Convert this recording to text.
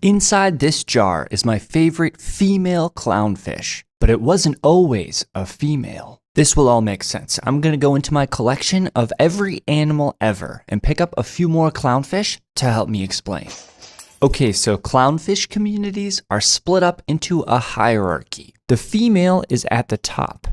Inside this jar is my favorite female clownfish, but it wasn't always a female. This will all make sense. I'm gonna go into my collection of every animal ever and pick up a few more clownfish to help me explain. Okay, so clownfish communities are split up into a hierarchy. The female is at the top,